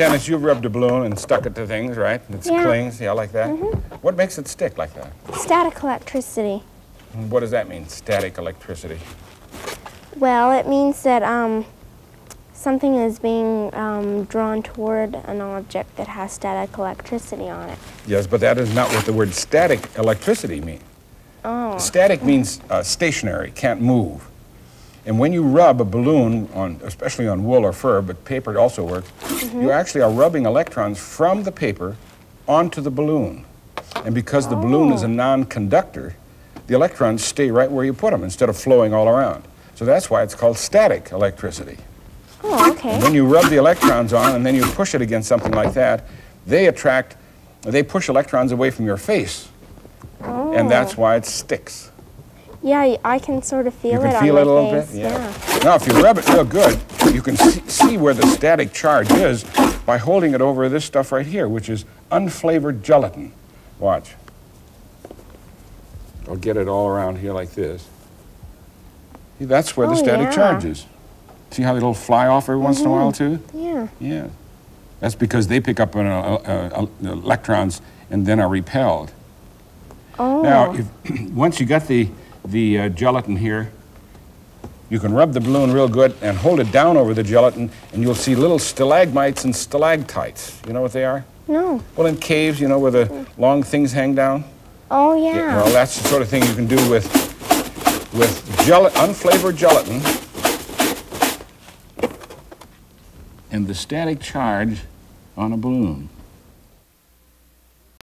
Dennis, you've rubbed a balloon and stuck it to things, right? It Yeah. clings, yeah, like that. What makes it stick like that? Static electricity. What does that mean, static electricity? Well, it means that um, something is being um, drawn toward an object that has static electricity on it. Yes, but that is not what the word static electricity means. Oh. Static means uh, stationary, can't move. And when you rub a balloon on, especially on wool or fur, but paper also works, mm-hmm. you actually are rubbing electrons from the paper onto the balloon. And because the balloon is a oh. non-conductor, the electrons stay right where you put them instead of flowing all around. So that's why it's called static electricity. Oh, okay. When you rub the electrons on and then you push it against something like that, they attract, they push electrons away from your face. And that's oh. why it sticks. Yeah, I can sort of feel You it can on feel my it a little face. bit? Yeah. Now, if you rub it real good, you can see, see where the static charge is by holding it over this stuff right here, which is unflavored gelatin. Watch. I'll get it all around here like this. See, that's where the Oh, static yeah. charge is. See how it'll fly off every once in a while, too? Yeah. Yeah. That's because they pick up an, uh, uh, uh, electrons and then are repelled. Oh. Now, if, once you got the, the uh, gelatin here, you can rub the balloon real good and hold it down over the gelatin, and you'll see little stalagmites and stalactites. You know what they are? no. Well, in caves, you know, where the long things hang down? Oh, yeah. Well, that's the sort of thing you can do with, with gel- unflavored gelatin and the static charge on a balloon.